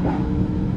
った。